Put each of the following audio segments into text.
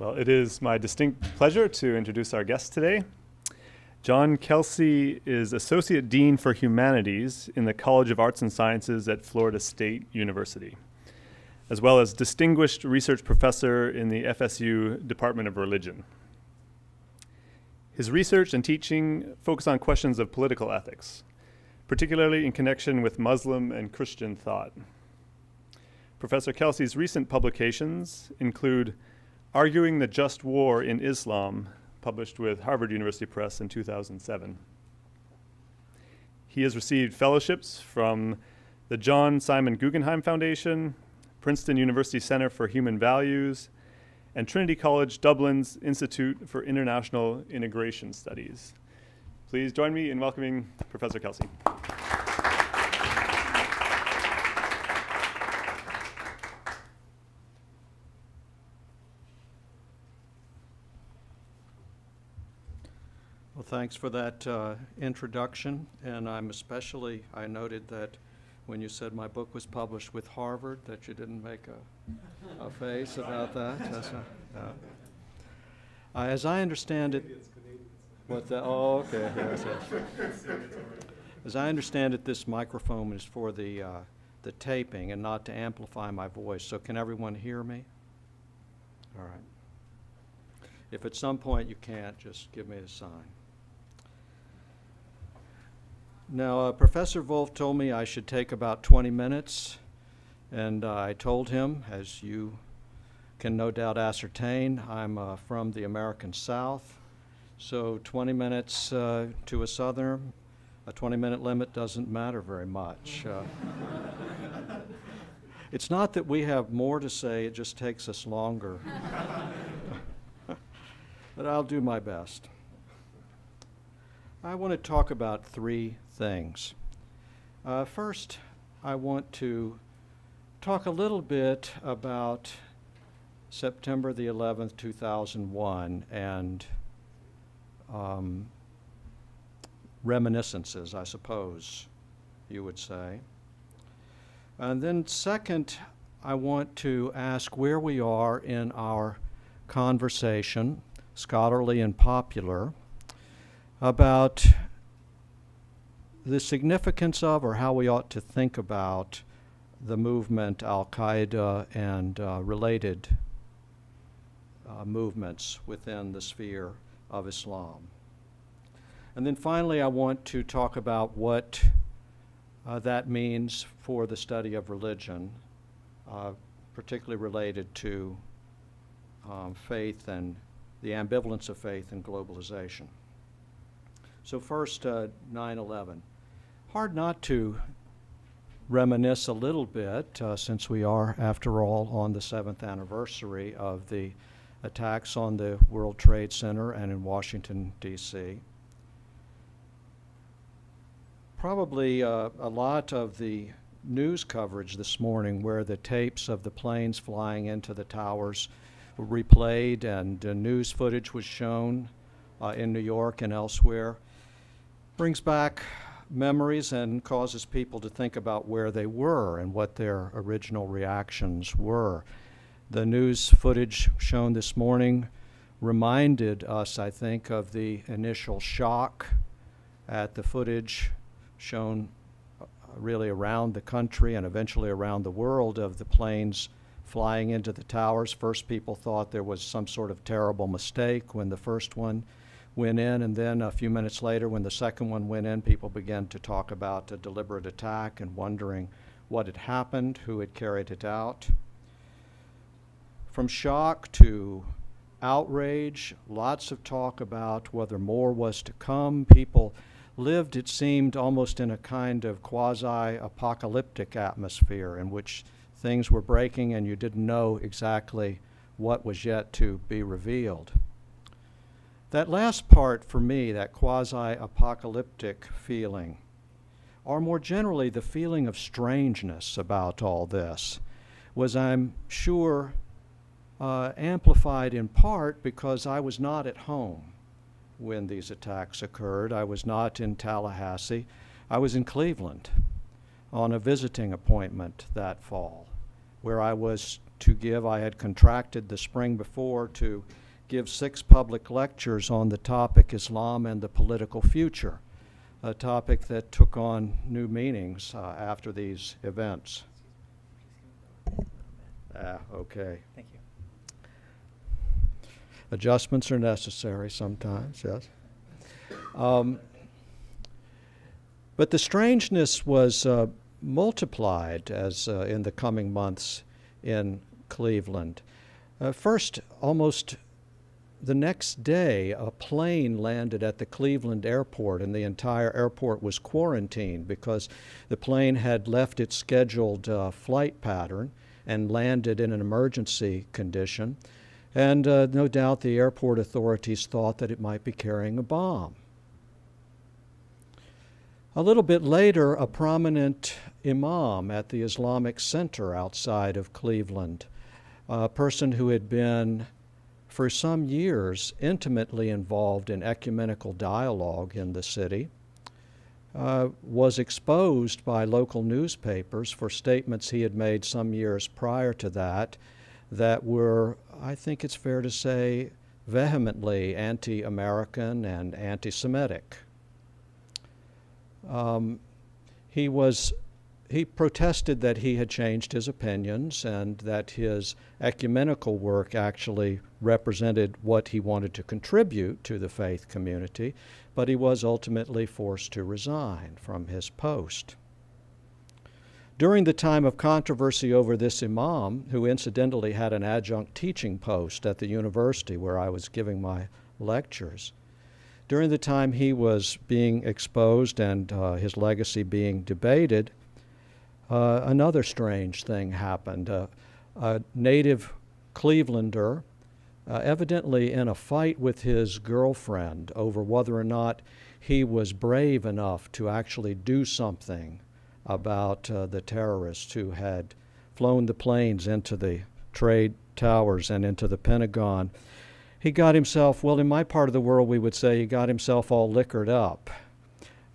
Well, it is my distinct pleasure to introduce our guest today. John Kelsay is Associate Dean for Humanities in the College of Arts and Sciences at Florida State University, as well as Distinguished Research Professor in the FSU Department of Religion. His research and teaching focus on questions of political ethics, particularly in connection with Muslim and Christian thought. Professor Kelsay's recent publications include Arguing the Just War in Islam, published with Harvard University Press in 2007. He has received fellowships from the John Simon Guggenheim Foundation, Princeton University Center for Human Values, and Trinity College Dublin's Institute for International Integration Studies. Please join me in welcoming Professor Kelsay. Thanks for that uh, introduction, and I'm especially, I noted that when you said my book was published with Harvard, that you didn't make a, a face about that. Not- uh, As I understand it, what the, oh, okay, yes, yes. As I understand it, this microphone is for the, uh, the taping and not to amplify my voice, so can everyone hear me? All right. If at some point you can't, just give me a sign. Now, uh, Professor Volf told me I should take about 20 minutes, and uh, I told him, as you can no doubt ascertain, I'm uh, from the American South, so 20 minutes uh, to a Southerner, a 20-minute limit doesn't matter very much. Uh, it's not that we have more to say, it just takes us longer. but I'll do my best. I want to talk about three things. Uh, first, I want to talk a little bit about September the 11th, 2001, and um, reminiscences, I suppose you would say. And then, second, I want to ask where we are in our conversation, scholarly and popular, about the significance of or how we ought to think about the movement Al Qaeda and uh, related uh, movements within the sphere of Islam. And then finally, I want to talk about what uh, that means for the study of religion, uh, particularly related to um, faith and the ambivalence of faith and globalization. So first, uh, 9/11. Hard not to reminisce a little bit, uh, since we are, after all, on the seventh anniversary of the attacks on the World Trade Center and in Washington, D.C. Probably uh, a lot of the news coverage this morning, where the tapes of the planes flying into the towers were replayed and uh, news footage was shown uh, in New York and elsewhere, brings back memories and causes people to think about where they were and what their original reactions were. The news footage shown this morning reminded us, I think, of the initial shock at the footage shown uh, really around the country and eventually around the world of the planes flying into the towers. First, people thought there was some sort of terrible mistake when the first one went in, and then a few minutes later, when the second one went in, people began to talk about a deliberate attack and wondering what had happened, who had carried it out. From shock to outrage, lots of talk about whether more was to come. People lived, it seemed, almost in a kind of quasi apocalyptic atmosphere in which things were breaking and you didn't know exactly what was yet to be revealed. That last part for me, that quasi apocalyptic feeling, or more generally the feeling of strangeness about all this, was, I'm sure, uh, amplified in part because I was not at home when these attacks occurred. I was not in Tallahassee. I was in Cleveland on a visiting appointment that fall, where I was to give. I had contracted the spring before to give six public lectures on the topic Islam and the political future, a topic that took on new meanings uh, after these events. Ah, okay. Thank you. Adjustments are necessary sometimes, yes. Um, but the strangeness was uh, multiplied as uh, in the coming months in Cleveland. Uh, first, almost the next day, a plane landed at the Cleveland airport, and the entire airport was quarantined because the plane had left its scheduled uh, flight pattern and landed in an emergency condition. And uh, no doubt the airport authorities thought that it might be carrying a bomb. A little bit later, a prominent imam at the Islamic Center outside of Cleveland, a person who had been for some years intimately involved in ecumenical dialogue in the city, uh, was exposed by local newspapers for statements he had made some years prior to that that were, I think it's fair to say, vehemently anti American and anti Semitic. Um, he was he protested that he had changed his opinions and that his ecumenical work actually represented what he wanted to contribute to the faith community, but he was ultimately forced to resign from his post. During the time of controversy over this imam, who incidentally had an adjunct teaching post at the university where I was giving my lectures, during the time he was being exposed and uh, his legacy being debated, uh, another strange thing happened. Uh, a native Clevelander, uh, evidently in a fight with his girlfriend over whether or not he was brave enough to actually do something about uh, the terrorists who had flown the planes into the trade towers and into the Pentagon. He got himself, well, in my part of the world, we would say he got himself all liquored up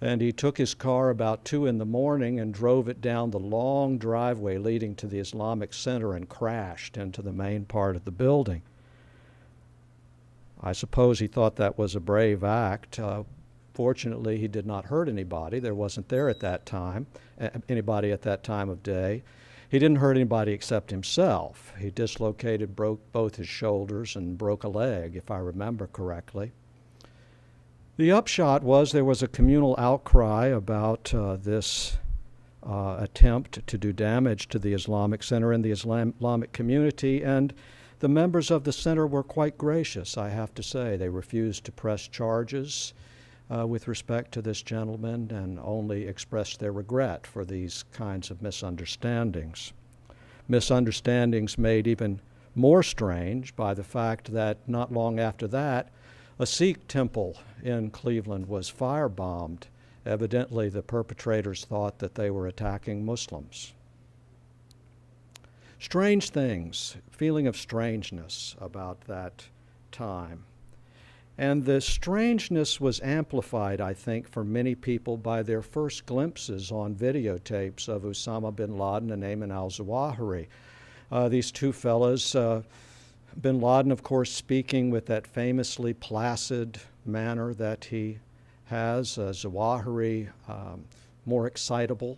and he took his car about 2 in the morning and drove it down the long driveway leading to the Islamic Center and crashed into the main part of the building. I suppose he thought that was a brave act. Uh, fortunately, he did not hurt anybody. There wasn't there at that time, anybody at that time of day. He didn't hurt anybody except himself. He dislocated, broke both his shoulders, and broke a leg, if I remember correctly. The upshot was there was a communal outcry about uh, this uh, attempt to do damage to the Islamic Center and the Islamic community, and the members of the center were quite gracious, I have to say. They refused to press charges uh, with respect to this gentleman and only expressed their regret for these kinds of misunderstandings. Misunderstandings made even more strange by the fact that not long after that, a Sikh temple in Cleveland was firebombed. Evidently, the perpetrators thought that they were attacking Muslims. Strange things, feeling of strangeness about that time. And the strangeness was amplified, I think, for many people by their first glimpses on videotapes of Osama bin Laden and Ayman al Zawahiri. Uh, these two fellows uh, bin Laden, of course, speaking with that famously placid manner that he has, uh, Zawahiri, um, more excitable,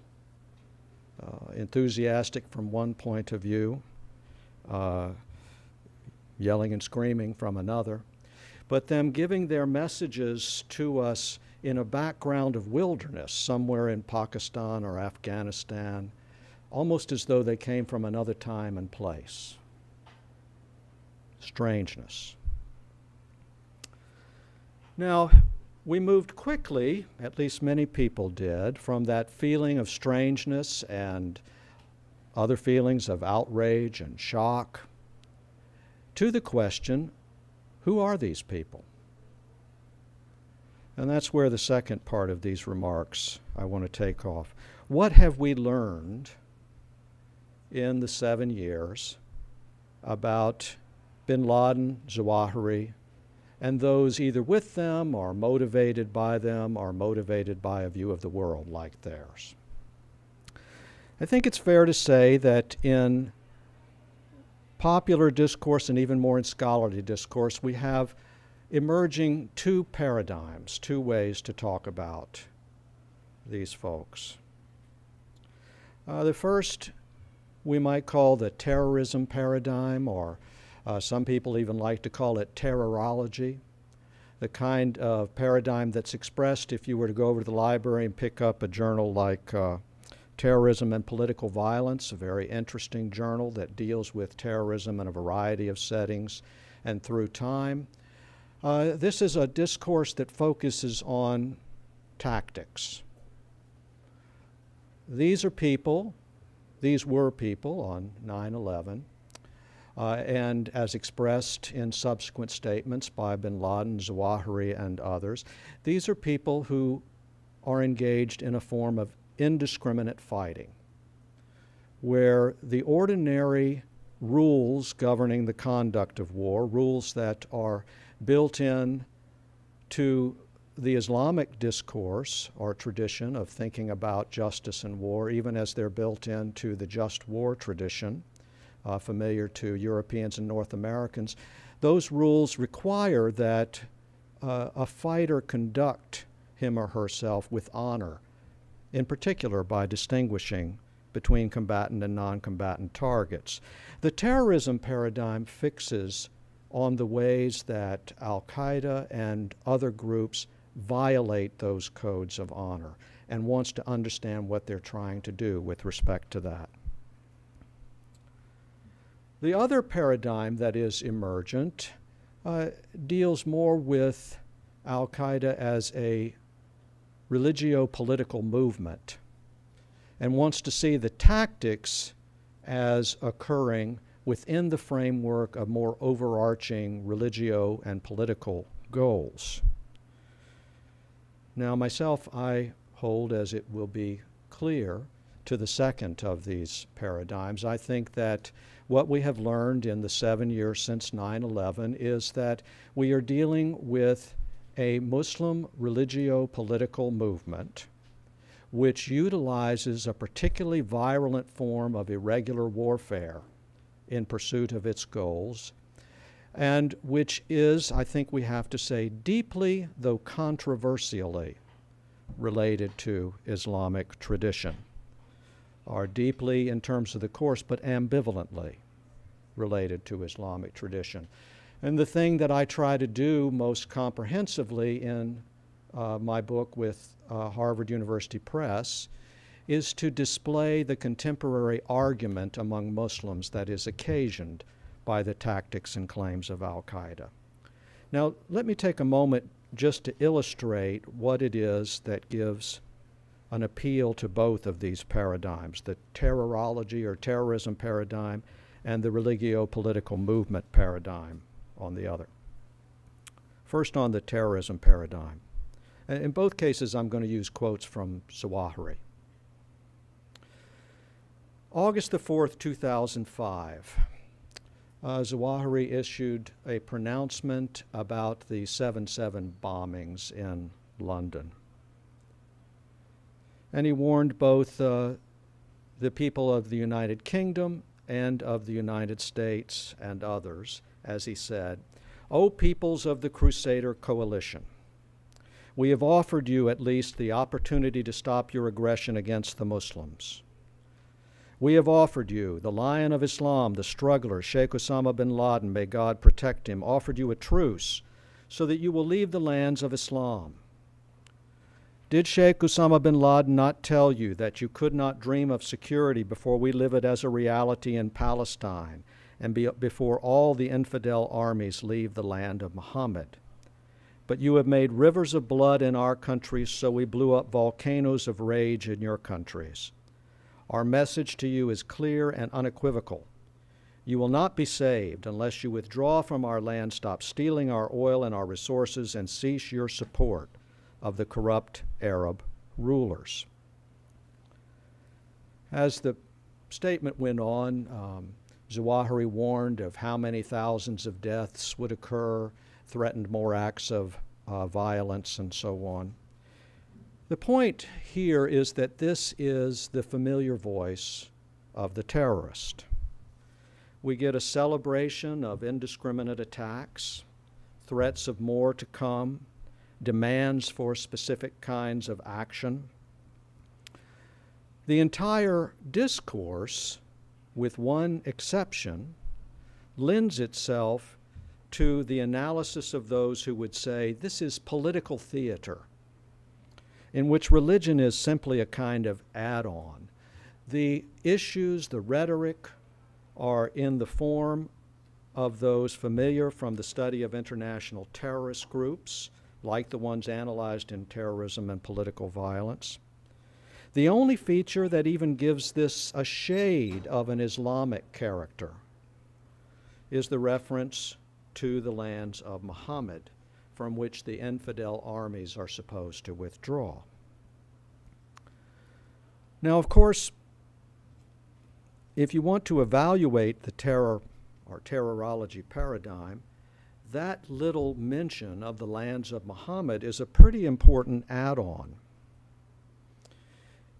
uh, enthusiastic from one point of view, uh, yelling and screaming from another, but them giving their messages to us in a background of wilderness somewhere in Pakistan or Afghanistan, almost as though they came from another time and place strangeness. Now, we moved quickly, at least many people did, from that feeling of strangeness and other feelings of outrage and shock to the question who are these people? And that's where the second part of these remarks I want to take off. What have we learned in the seven years about bin Laden, Zawahiri, and those either with them or motivated by them or motivated by a view of the world like theirs. I think it's fair to say that in popular discourse and even more in scholarly discourse, we have emerging two paradigms, two ways to talk about these folks. Uh, the first we might call the terrorism paradigm, or uh, some people even like to call it terrorology, the kind of paradigm that's expressed if you were to go over to the library and pick up a journal like uh, Terrorism and Political Violence, a very interesting journal that deals with terrorism in a variety of settings and through time. Uh, this is a discourse that focuses on tactics. These are people, these were people on 9 11, uh, and as expressed in subsequent statements by bin Laden, Zawahiri, and others, these are people who are engaged in a form of indiscriminate fighting, where the ordinary rules governing the conduct of war, rules that are built in to the Islamic discourse or tradition of thinking about justice and war, even as they're built into the just war tradition, uh, familiar to Europeans and North Americans, those rules require that uh, a fighter conduct him or herself with honor in particular by distinguishing between combatant and non combatant targets. The terrorism paradigm fixes on the ways that Al Qaeda and other groups violate those codes of honor and wants to understand what they're trying to do with respect to that. The other paradigm that is emergent uh, deals more with Al Qaeda as a religio political movement and wants to see the tactics as occurring within the framework of more overarching religio and political goals. Now, myself, I hold, as it will be clear, to the second of these paradigms. I think that what we have learned in the seven years since 9 11 is that we are dealing with a Muslim religio political movement which utilizes a particularly virulent form of irregular warfare in pursuit of its goals, and which is, I think we have to say, deeply, though controversially, related to Islamic tradition, or deeply in terms of the course, but ambivalently related to Islamic tradition. And the thing that I try to do most comprehensively in uh, my book with uh, Harvard University Press is to display the contemporary argument among Muslims that is occasioned by the tactics and claims of Al Qaeda. Now, let me take a moment just to illustrate what it is that gives an appeal to both of these paradigms the terrorology or terrorism paradigm and the religio political movement paradigm on the other. First, on the terrorism paradigm. In both cases, I'm going to use quotes from Zawahiri. August the 4th, 2005, uh, Zawahiri issued a pronouncement about the 7 7 bombings in London. And he warned both uh, the people of the United Kingdom and of the United States and others as he said, O peoples of the Crusader coalition, we have offered you at least the opportunity to stop your aggression against the Muslims. We have offered you, the lion of Islam, the struggler, Sheikh Osama bin Laden, may God protect him, offered you a truce so that you will leave the lands of Islam. Did Sheikh Osama bin Laden not tell you that you could not dream of security before we live it as a reality in Palestine and be, before all the infidel armies leave the land of Muhammad. But you have made rivers of blood in our countries, so we blew up volcanoes of rage in your countries. Our message to you is clear and unequivocal. You will not be saved unless you withdraw from our land, stop stealing our oil and our resources, and cease your support of the corrupt Arab rulers. As the statement went on, um, Zawahiri warned of how many thousands of deaths would occur, threatened more acts of uh, violence, and so on. The point here is that this is the familiar voice of the terrorist. We get a celebration of indiscriminate attacks, threats of more to come, demands for specific kinds of action. The entire discourse, with one exception, lends itself to the analysis of those who would say this is political theater, in which religion is simply a kind of add on. The issues, the rhetoric, are in the form of those familiar from the study of international terrorist groups, like the ones analyzed in terrorism and political violence. The only feature that even gives this a shade of an Islamic character is the reference to the lands of Muhammad, from which the infidel armies are supposed to withdraw. Now, of course, if you want to evaluate the terror or terrorology paradigm, that little mention of the lands of Muhammad is a pretty important add on.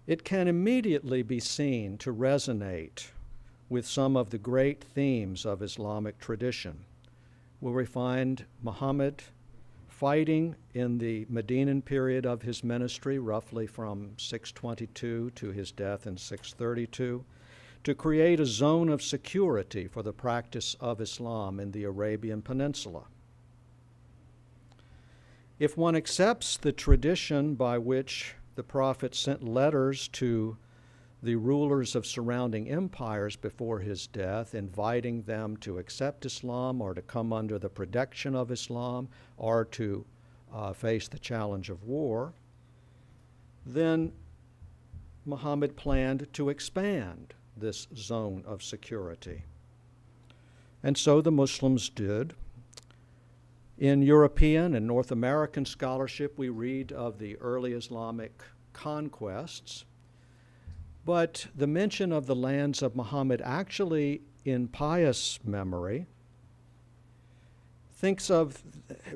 It can immediately be seen to resonate with some of the great themes of Islamic tradition, where we find Muhammad fighting in the Medinan period of his ministry, roughly from 622 to his death in 632 to create a zone of security for the practice of Islam in the Arabian Peninsula. If one accepts the tradition by which the Prophet sent letters to the rulers of surrounding empires before his death, inviting them to accept Islam or to come under the protection of Islam or to uh, face the challenge of war, then Muhammad planned to expand this zone of security. And so the Muslims did. In European and North American scholarship, we read of the early Islamic conquests, but the mention of the lands of Muhammad actually, in pious memory, thinks of,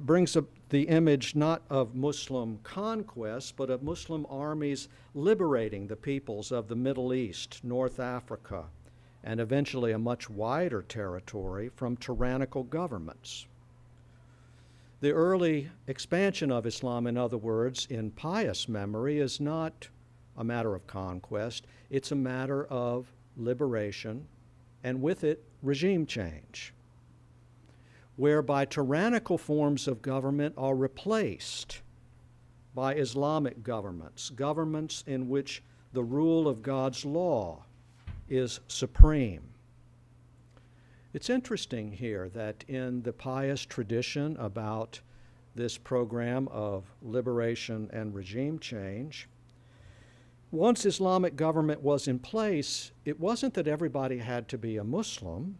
brings the image not of Muslim conquest, but of Muslim armies liberating the peoples of the Middle East, North Africa, and eventually a much wider territory from tyrannical governments. The early expansion of Islam, in other words, in pious memory, is not a matter of conquest, it's a matter of liberation, and with it, regime change whereby tyrannical forms of government are replaced by Islamic governments, governments in which the rule of God's law is supreme. It's interesting here that in the pious tradition about this program of liberation and regime change, once Islamic government was in place, it wasn't that everybody had to be a Muslim.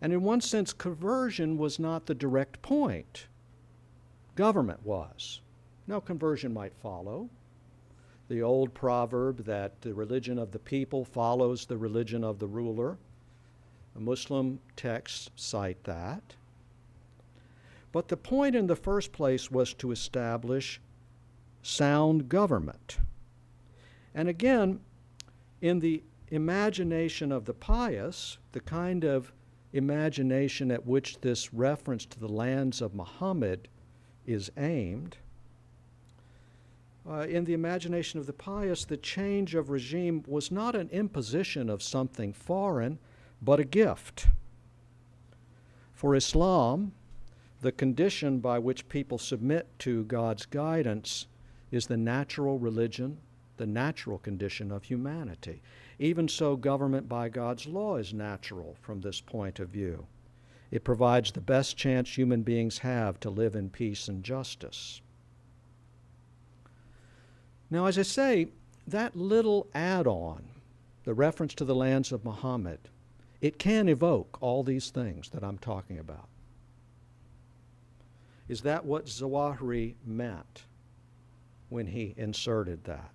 And in one sense, conversion was not the direct point. Government was. Now, conversion might follow. The old proverb that the religion of the people follows the religion of the ruler. The Muslim texts cite that. But the point in the first place was to establish sound government. And again, in the imagination of the pious, the kind of imagination at which this reference to the lands of Muhammad is aimed. Uh, in the imagination of the pious, the change of regime was not an imposition of something foreign, but a gift. For Islam, the condition by which people submit to God's guidance is the natural religion, the natural condition of humanity. Even so, government by God's law is natural from this point of view. It provides the best chance human beings have to live in peace and justice. Now, as I say, that little add on, the reference to the lands of Muhammad, it can evoke all these things that I'm talking about. Is that what Zawahiri meant when he inserted that?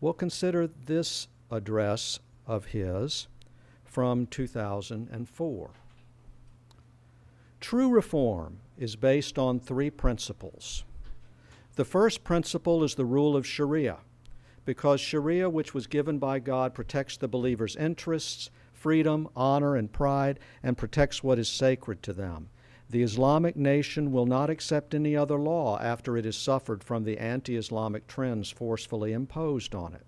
Well, consider this address of his from 2004. True reform is based on three principles. The first principle is the rule of Sharia, because Sharia, which was given by God, protects the believer's interests, freedom, honor, and pride, and protects what is sacred to them. The Islamic nation will not accept any other law after it has suffered from the anti Islamic trends forcefully imposed on it.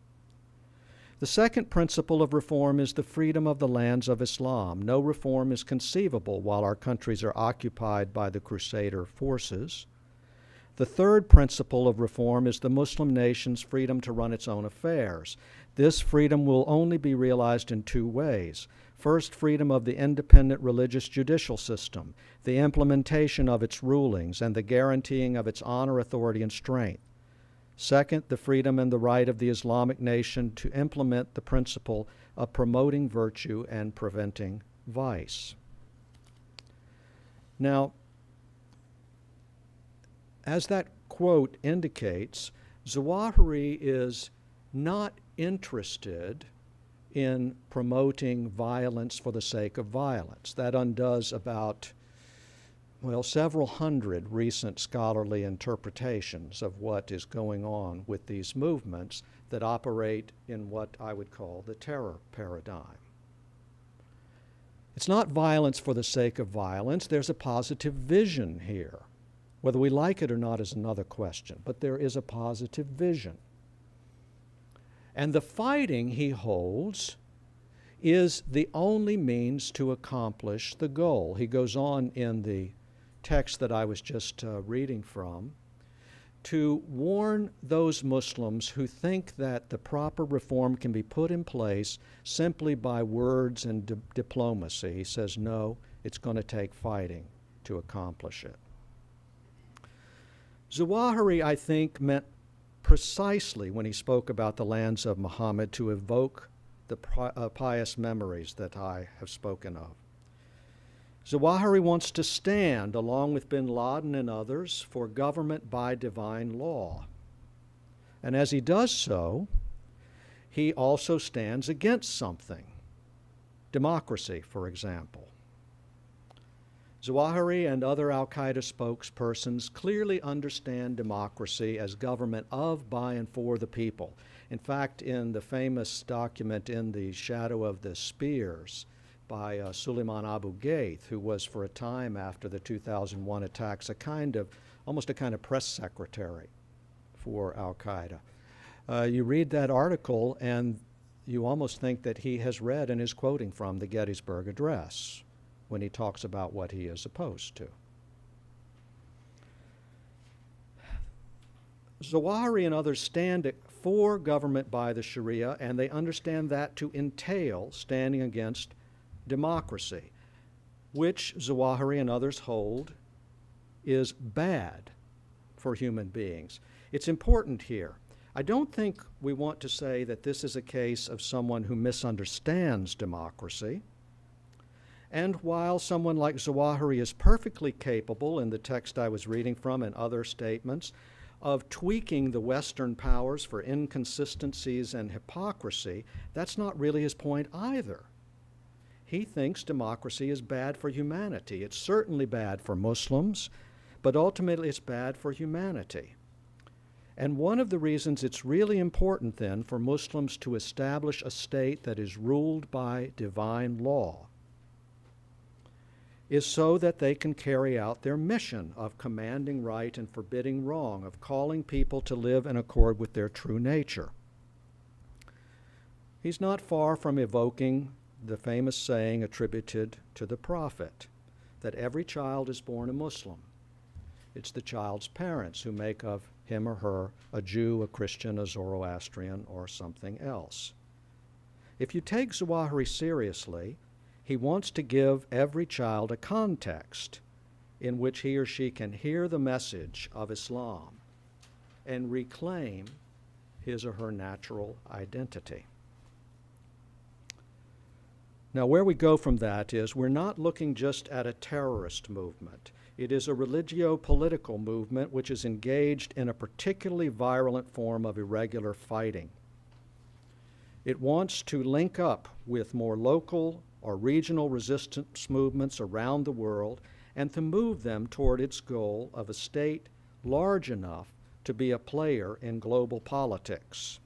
The second principle of reform is the freedom of the lands of Islam. No reform is conceivable while our countries are occupied by the Crusader forces. The third principle of reform is the Muslim nation's freedom to run its own affairs. This freedom will only be realized in two ways. First, freedom of the independent religious judicial system, the implementation of its rulings, and the guaranteeing of its honor, authority, and strength. Second, the freedom and the right of the Islamic nation to implement the principle of promoting virtue and preventing vice. Now, as that quote indicates, Zawahiri is not interested in promoting violence for the sake of violence. That undoes about, well, several hundred recent scholarly interpretations of what is going on with these movements that operate in what I would call the terror paradigm. It's not violence for the sake of violence, there's a positive vision here. Whether we like it or not is another question, but there is a positive vision. And the fighting he holds is the only means to accomplish the goal. He goes on in the text that I was just uh, reading from to warn those Muslims who think that the proper reform can be put in place simply by words and di- diplomacy. He says, no, it's going to take fighting to accomplish it. Zawahiri, I think, meant precisely when he spoke about the lands of Muhammad to evoke the uh, pious memories that I have spoken of. Zawahiri wants to stand, along with bin Laden and others, for government by divine law. And as he does so, he also stands against something democracy, for example. Zawahiri and other Al Qaeda spokespersons clearly understand democracy as government of, by, and for the people. In fact, in the famous document In the Shadow of the Spears by uh, Suleiman Abu Ghaith, who was for a time after the 2001 attacks a kind of, almost a kind of press secretary for Al Qaeda. Uh, you read that article and you almost think that he has read and is quoting from the Gettysburg Address when he talks about what he is opposed to. Zawahiri and others stand for government by the Sharia, and they understand that to entail standing against democracy, which Zawahiri and others hold is bad for human beings. It's important here. I don't think we want to say that this is a case of someone who misunderstands democracy. And while someone like Zawahiri is perfectly capable, in the text I was reading from and other statements, of tweaking the Western powers for inconsistencies and hypocrisy, that's not really his point either. He thinks democracy is bad for humanity. It's certainly bad for Muslims, but ultimately it's bad for humanity. And one of the reasons it's really important then for Muslims to establish a state that is ruled by divine law is so that they can carry out their mission of commanding right and forbidding wrong, of calling people to live in accord with their true nature. He's not far from evoking the famous saying attributed to the prophet that every child is born a Muslim. It's the child's parents who make of him or her a Jew, a Christian, a Zoroastrian, or something else. If you take Zawahiri seriously, he wants to give every child a context in which he or she can hear the message of Islam and reclaim his or her natural identity. Now, where we go from that is we're not looking just at a terrorist movement. It is a religio political movement which is engaged in a particularly virulent form of irregular fighting. It wants to link up with more local or regional resistance movements around the world and to move them toward its goal of a state large enough to be a player in global politics.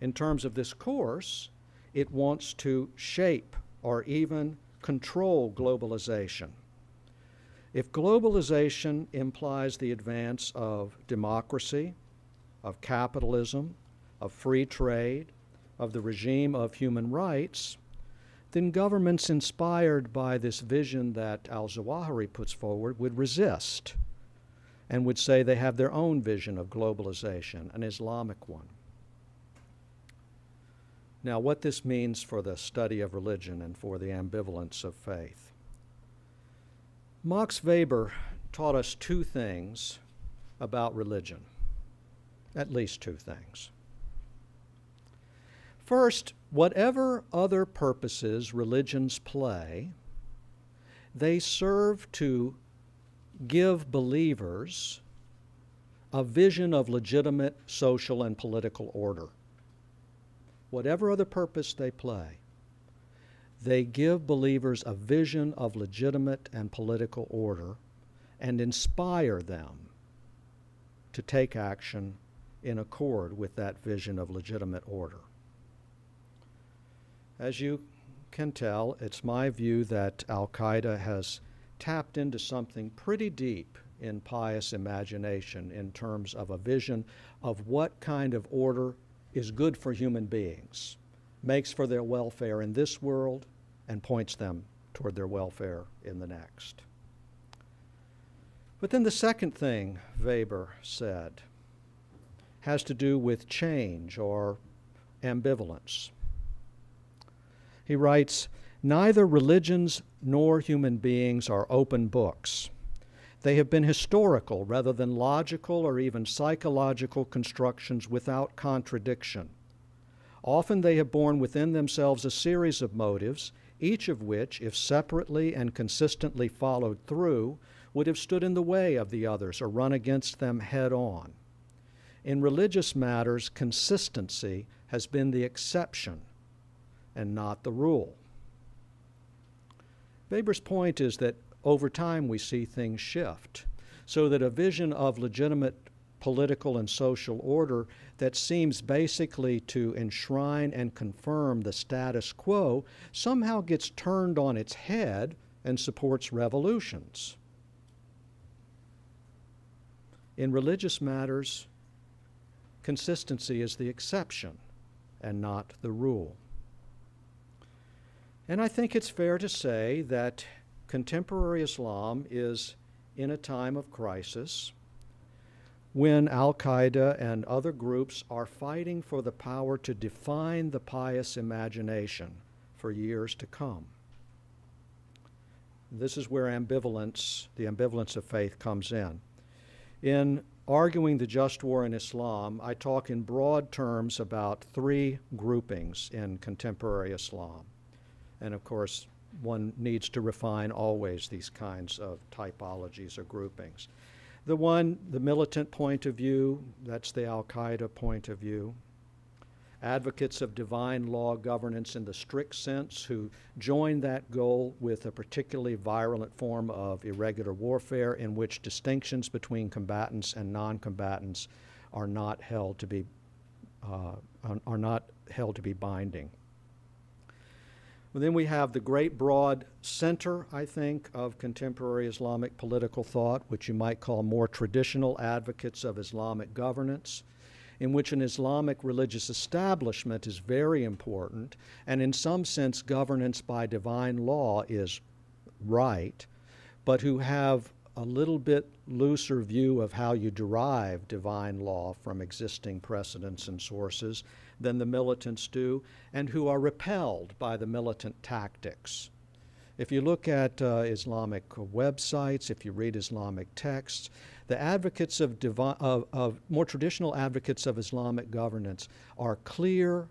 In terms of this course, it wants to shape or even control globalization. If globalization implies the advance of democracy, of capitalism, of free trade, of the regime of human rights, then governments inspired by this vision that al Zawahiri puts forward would resist and would say they have their own vision of globalization, an Islamic one. Now, what this means for the study of religion and for the ambivalence of faith. Max Weber taught us two things about religion, at least two things. First, whatever other purposes religions play, they serve to give believers a vision of legitimate social and political order. Whatever other purpose they play, they give believers a vision of legitimate and political order and inspire them to take action in accord with that vision of legitimate order. As you can tell, it's my view that Al Qaeda has tapped into something pretty deep in pious imagination in terms of a vision of what kind of order is good for human beings, makes for their welfare in this world, and points them toward their welfare in the next. But then the second thing Weber said has to do with change or ambivalence. He writes, Neither religions nor human beings are open books. They have been historical rather than logical or even psychological constructions without contradiction. Often they have borne within themselves a series of motives, each of which, if separately and consistently followed through, would have stood in the way of the others or run against them head on. In religious matters, consistency has been the exception and not the rule. Weber's point is that over time we see things shift, so that a vision of legitimate political and social order that seems basically to enshrine and confirm the status quo somehow gets turned on its head and supports revolutions. In religious matters, consistency is the exception and not the rule. And I think it's fair to say that contemporary Islam is in a time of crisis when Al Qaeda and other groups are fighting for the power to define the pious imagination for years to come. This is where ambivalence, the ambivalence of faith, comes in. In arguing the just war in Islam, I talk in broad terms about three groupings in contemporary Islam. And of course, one needs to refine always these kinds of typologies or groupings. The one, the militant point of view, that's the Al Qaeda point of view. Advocates of divine law governance in the strict sense who join that goal with a particularly virulent form of irregular warfare in which distinctions between combatants and non combatants are not held to be, uh, are not held to be binding. Well, then we have the great broad center, I think, of contemporary Islamic political thought, which you might call more traditional advocates of Islamic governance, in which an Islamic religious establishment is very important, and in some sense, governance by divine law is right, but who have a little bit looser view of how you derive divine law from existing precedents and sources than the militants do, and who are repelled by the militant tactics. If you look at uh, Islamic websites, if you read Islamic texts, the advocates of, of, of more traditional advocates of Islamic governance are clear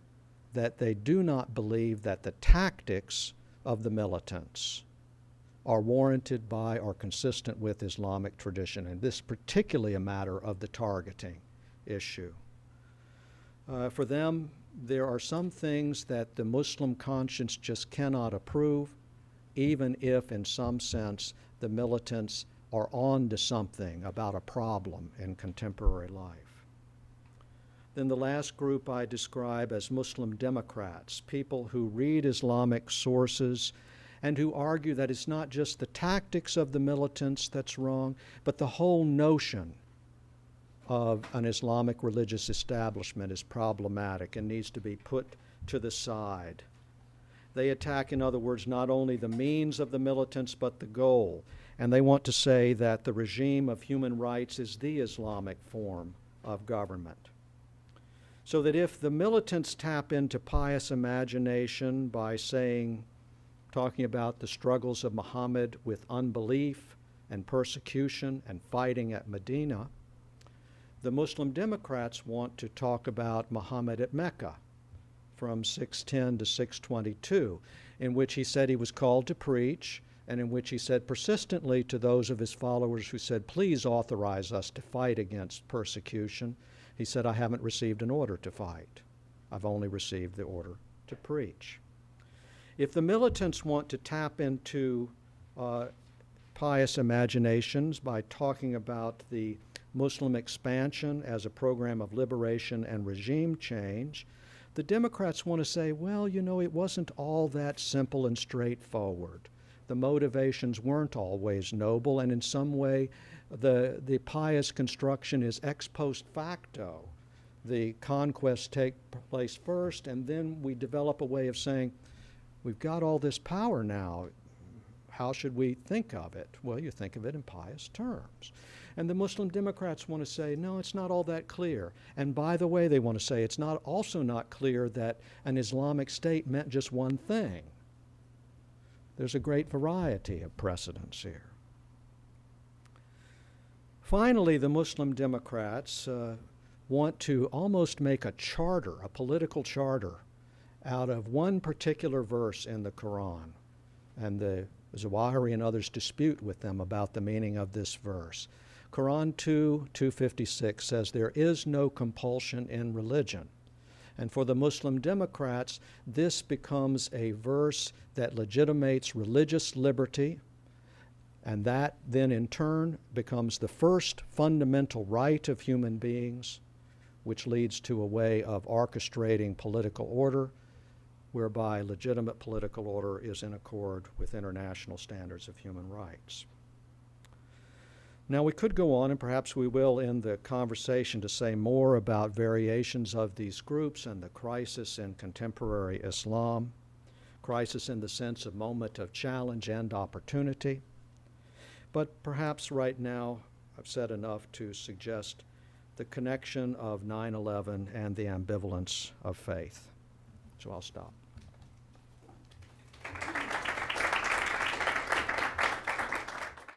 that they do not believe that the tactics of the militants are warranted by or consistent with Islamic tradition, and this is particularly a matter of the targeting issue. Uh, for them, there are some things that the Muslim conscience just cannot approve, even if, in some sense, the militants are on to something about a problem in contemporary life. Then the last group I describe as Muslim Democrats, people who read Islamic sources and who argue that it's not just the tactics of the militants that's wrong, but the whole notion of an Islamic religious establishment is problematic and needs to be put to the side. They attack, in other words, not only the means of the militants, but the goal. And they want to say that the regime of human rights is the Islamic form of government. So that if the militants tap into pious imagination by saying, talking about the struggles of Muhammad with unbelief and persecution and fighting at Medina, the Muslim Democrats want to talk about Muhammad at Mecca from 610 to 622, in which he said he was called to preach, and in which he said persistently to those of his followers who said, Please authorize us to fight against persecution. He said, I haven't received an order to fight. I've only received the order to preach. If the militants want to tap into uh, pious imaginations by talking about the Muslim expansion as a program of liberation and regime change, the Democrats want to say, well, you know, it wasn't all that simple and straightforward. The motivations weren't always noble, and in some way, the, the pious construction is ex post facto. The conquests take place first, and then we develop a way of saying, we've got all this power now. How should we think of it? Well, you think of it in pious terms. And the Muslim Democrats want to say, no, it's not all that clear. And by the way, they want to say it's not also not clear that an Islamic state meant just one thing. There's a great variety of precedents here. Finally, the Muslim Democrats uh, want to almost make a charter, a political charter, out of one particular verse in the Quran. And the Zawahiri and others dispute with them about the meaning of this verse. Quran 2 256 says there is no compulsion in religion. And for the Muslim Democrats, this becomes a verse that legitimates religious liberty, and that then in turn becomes the first fundamental right of human beings, which leads to a way of orchestrating political order whereby legitimate political order is in accord with international standards of human rights. Now, we could go on, and perhaps we will in the conversation, to say more about variations of these groups and the crisis in contemporary Islam, crisis in the sense of moment of challenge and opportunity. But perhaps right now, I've said enough to suggest the connection of 9 11 and the ambivalence of faith. So I'll stop.